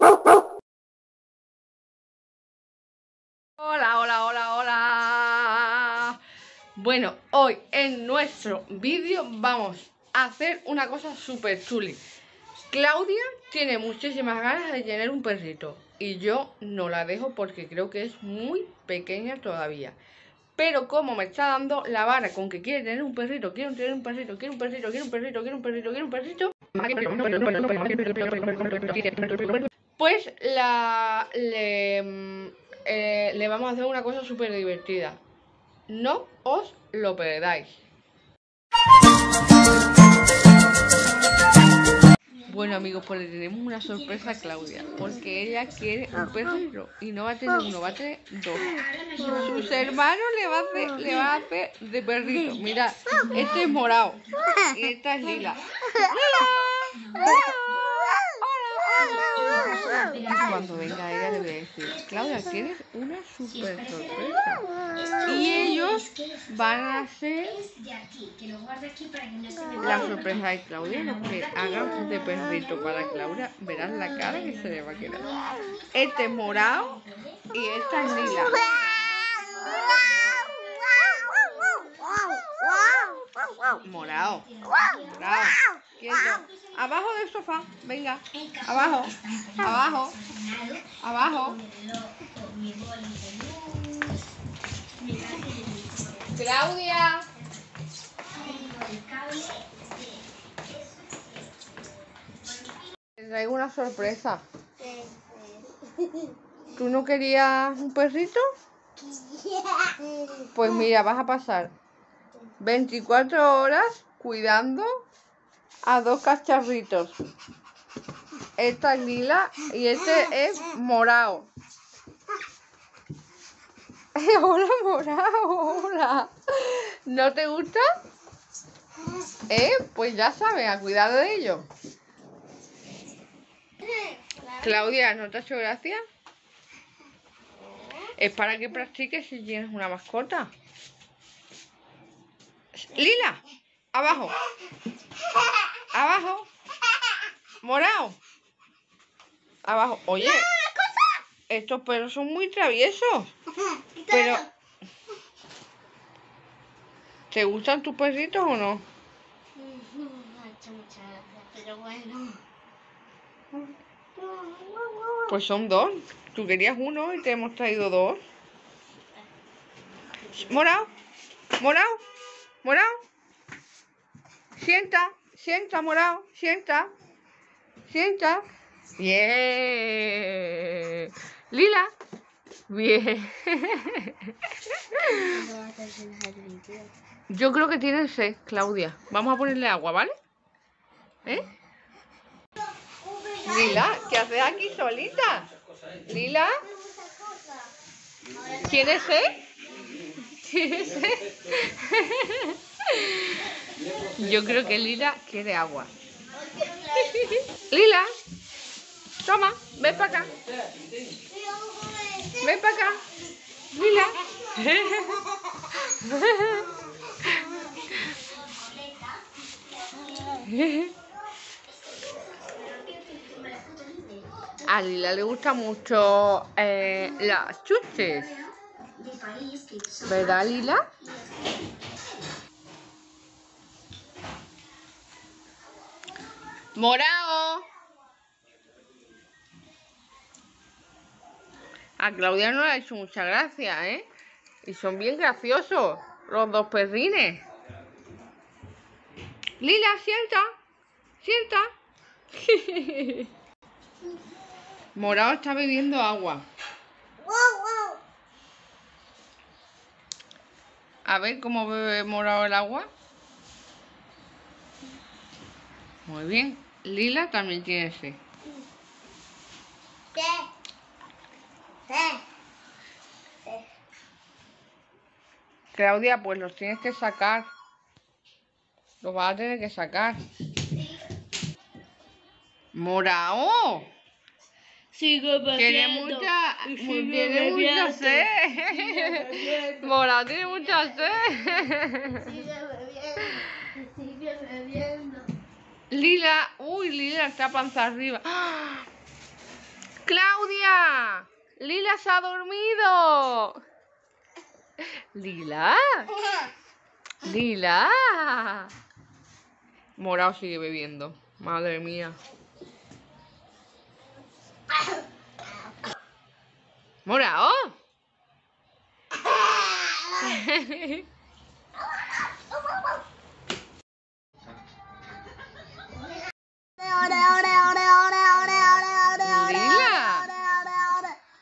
Hola, hola, hola, hola. Bueno, hoy en nuestro vídeo vamos a hacer una cosa súper chuli. Claudia tiene muchísimas ganas de tener un perrito y yo no la dejo porque creo que es muy pequeña todavía. Pero como me está dando la vara con que quiere tener un perrito, quiere tener un perrito, quiere un perrito, quiere un perrito, quiere un perrito, quiere un perrito, pues la le, eh, le vamos a hacer una cosa súper divertida. No os lo perdáis. Bueno amigos, pues le tenemos una sorpresa a Claudia, porque ella quiere un perrito y no va a tener uno, va a tener dos. Sus hermanos le va a hacer, le va a hacer de perrito. Mira, este es morado y esta es lila. ¡Lila! Cuando venga ella le voy a decir, Claudia, tienes una super sorpresa. Y ellos van a hacer la sorpresa de Claudia, lo que hagan de perrito para Claudia, verán la cara que se le va a quedar. Este es morado y esta es lila. Morado. Morado. Abajo del sofá. Venga. Abajo. Abajo. Abajo. Claudia. Te traigo una sorpresa. ¿Tú no querías un perrito? Pues mira, vas a pasar 24 horas cuidando a dos cacharritos. Esta es lila y este es morado. hola, morado, hola. ¿No te gusta? Eh, pues ya sabes, a cuidado de ellos. Claudia, ¿no te ha hecho gracia? Es para que practiques si tienes una mascota. Lila, abajo. Abajo. Morado. Abajo. Oye, estos perros son muy traviesos. Pero... ¿Te gustan tus perritos o no? Pero bueno. Pues son dos. Tú querías uno y te hemos traído dos. Morado. Morado. Morado. Sienta. Sienta, morado. Sienta. Sienta. Bien. Lila. Bien. Yo creo que tienen sed, Claudia. Vamos a ponerle agua, ¿vale? ¿Eh? Lila, ¿qué haces aquí solita? Lila, ¿tienes sed? ¿Tienes sed? Yo creo que Lila quiere agua. Lila, toma, ven para acá. Ven para acá. Lila. A Lila le gusta mucho eh, las chuches. ¿Verdad, Lila? Morao. A Claudia no le ha hecho mucha gracia, ¿eh? Y son bien graciosos los dos perrines. Lila, sienta. Sienta. Morado está bebiendo agua. A ver cómo bebe Morado el agua. Muy bien. Lila también tiene sed. Claudia, pues los tienes que sacar. Los vas a tener que sacar. ¡Morao! Sigo Tiene mucha, tiene mucha sed. Morao tiene mucha sed. Sigue bebiendo. Sigue bebiendo. Lila, uy, Lila está panza arriba. ¡Ah! Claudia! Lila se ha dormido. Lila. Lila. Morao sigue bebiendo. Madre mía. Morao.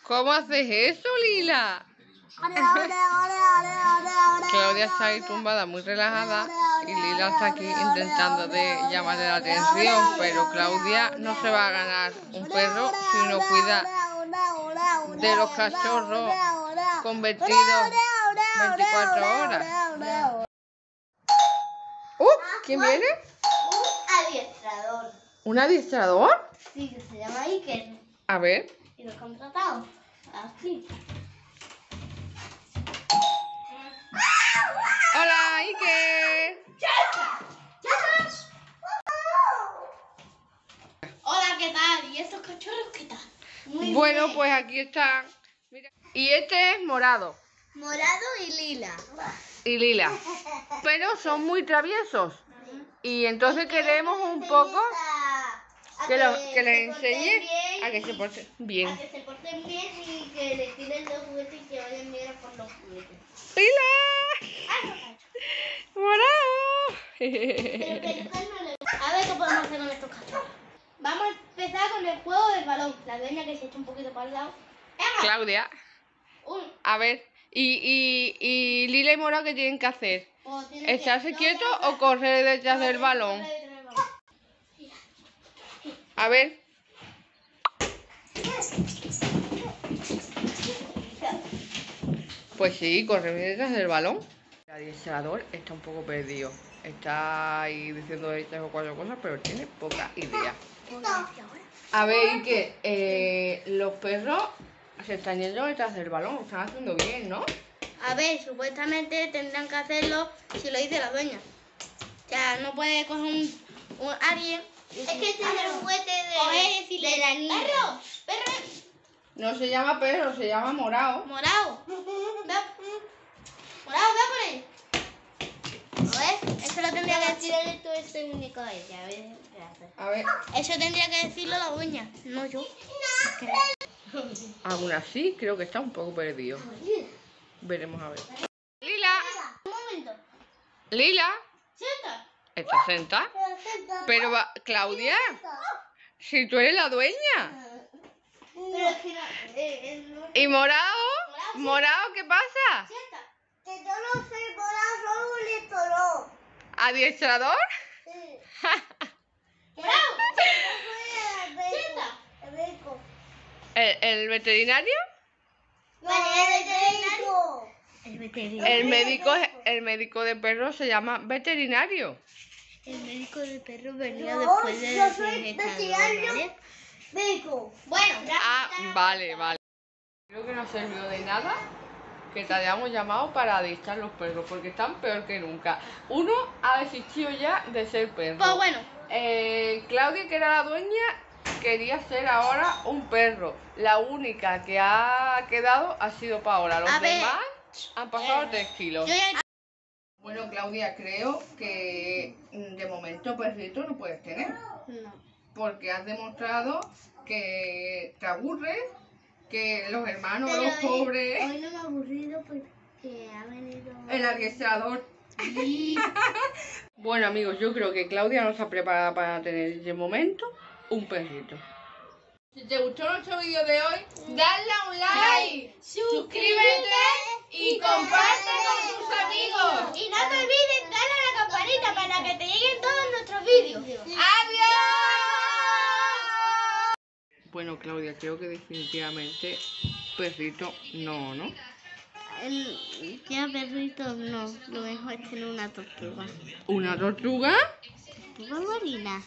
¿Cómo haces eso, Lila? Claudia está ahí tumbada muy relajada y Lila está aquí intentando de llamarle la atención, pero Claudia no se va a ganar un perro si no cuida de los cachorros convertidos 24 horas. ¡Uh! ¿Quién viene? Un adiestrador. ¿Un adiestrador? Sí, que se llama Iker. A ver. Y lo he contratado. Así. Hola, Ike. Hola, ¿qué tal? ¿Y estos cachorros qué tal? Muy Bueno, bien. pues aquí están. Mira. Y este es morado Morado y lila. y lila. Pero son muy traviesos. Y entonces queremos un poco A que, lo- que les porten enseñe bien a que se porten A bien. que se porten bien y que le tiren los juguetes y que vayan bien por los juguetes. ¡Lila! ¡Ay, no, cacho! ¡Morado! Le- A ver qué podemos hacer con estos cachorros. Vamos a empezar con el juego del balón. La dueña que se echa un poquito para el lado. Claudia, Un. a ver. ¿Y, y, y Lila y Morado qué tienen que hacer? ¿Echarse quietos no, o correr detrás del balón. A ver. Pues sí, corre detrás del balón. El adiestrador está un poco perdido. Está ahí diciendo tres o cuatro cosas, pero tiene poca idea. A ver, que eh, los perros se están yendo detrás del balón. Están haciendo bien, ¿no? A ver, supuestamente tendrán que hacerlo si lo dice la dueña. O sea, no puede coger un, un alguien. Es que este es el juguete de, de la niña. ¡Perro! ¡Perro! No se llama perro, se llama morado. ¡Morado! Ve. ¡Morado, ve por ahí! A ver, eso lo tendría que decir esto es único a ella. A ver, espérate. A ver, Eso tendría que decirlo la dueña, no yo. aún así creo que está un poco perdido. Veremos a ver. Lila, Un momento. Lila, Sienta. Está sentada. Pero va, Claudia, si tú eres la dueña. No. Eh, eh, no- ¿Y morado? ¿Morado qué pasa? Sienta. Que yo no soy morado, soy un litorón. ¿Adiestrador? Soy el. El médico. ¿El, el veterinario? Vale, el médico. El veterinario. El médico, el médico de perros se llama veterinario. El médico de perro venía No, después de. Médico. Bueno, Ah, vale, vale. Creo que no ha servido de nada que te hayamos llamado para adiestrar los perros, porque están peor que nunca. Uno ha desistido ya de ser perro. Pues bueno, Eh, Claudia, que era la dueña, quería ser ahora un perro. La única que ha quedado ha sido Paola. Los A ver, demás han pasado eh, 3 kilos. Bueno, Claudia, creo que mm, de momento perrito no puedes tener. No. Porque has demostrado que te aburres, que los hermanos, Pero los hoy- pobres, Hoy no me he aburrido porque ha venido... el adiestrador. Bueno, amigos, yo creo que Claudia no está preparada para tener de momento un perrito. Si te gustó nuestro vídeo de hoy, dale a un like, suscríbete y comparte con tus amigos. Y no te olvides darle a la campanita para que te lleguen todos nuestros vídeos. ¡Adiós! Bueno, Claudia, creo que definitivamente perrito no, ¿no? Ya perrito no, lo mejor es tener una tortuga. ¿Una tortuga? Tortuga marina.